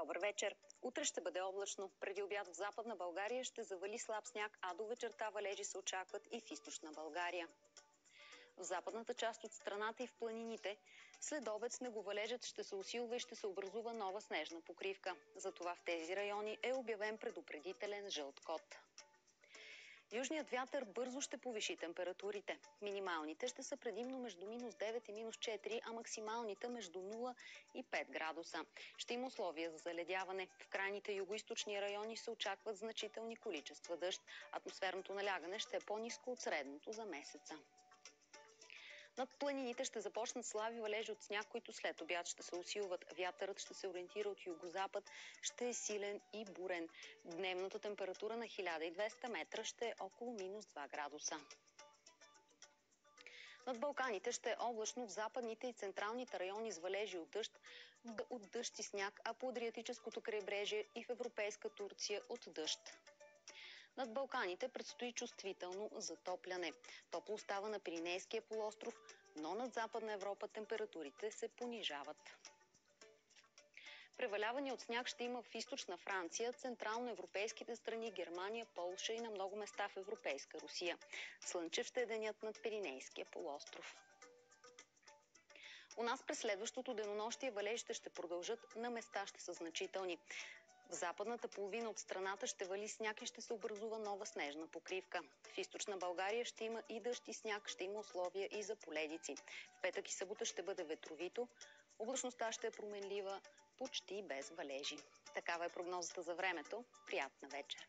Добър вечер! Утре ще бъде облачно. Преди обяд в западна България ще завали слаб сняг, а до вечерта валежи се очакват и в източна България. В западната част от страната и в планините след обед снеговалежът ще се усилва и ще се образува нова снежна покривка. Затова в тези райони е обявен предупредителен жълт код. Южният вятър бързо ще повиши температурите. Минималните ще са предимно между минус 9 и минус 4, а максималните между 0 и 5 градуса. Ще има условия за заледяване. В крайните югоисточни райони се очакват значителни количества дъжд. Атмосферното налягане ще е по-низко от средното за месеца. Над планините ще започнат слави валежи от сняг, които след обяд ще се усилват. Вятърът ще се ориентира от югозапад, ще е силен и бурен. Дневната температура на 1200 метра ще е около минус 2 градуса. Над Балканите ще е облачно в западните и централните райони с валежи от дъжд, от дъжд и сняг, а по Адриатическото крайбрежие и в европейска Турция от дъжд. Над Балканите предстои чувствително затопляне. Топло остава на Пиринейския полуостров, но над Западна Европа температурите се понижават. Преваляване от сняг ще има в източна Франция, централно-европейските страни, Германия, Полша и на много места в европейска Русия. Слънчев ще е денят над Пиринейския полуостров. У нас през следващото денонощие валежите ще продължат, на места ще са значителни. В западната половина от страната ще вали сняг и ще се образува нова снежна покривка. В източна България ще има и дъжд и сняг, ще има условия и за поледици. В петък и събота ще бъде ветровито, облачността ще е променлива, почти без валежи. Такава е прогнозата за времето. Приятна вечер!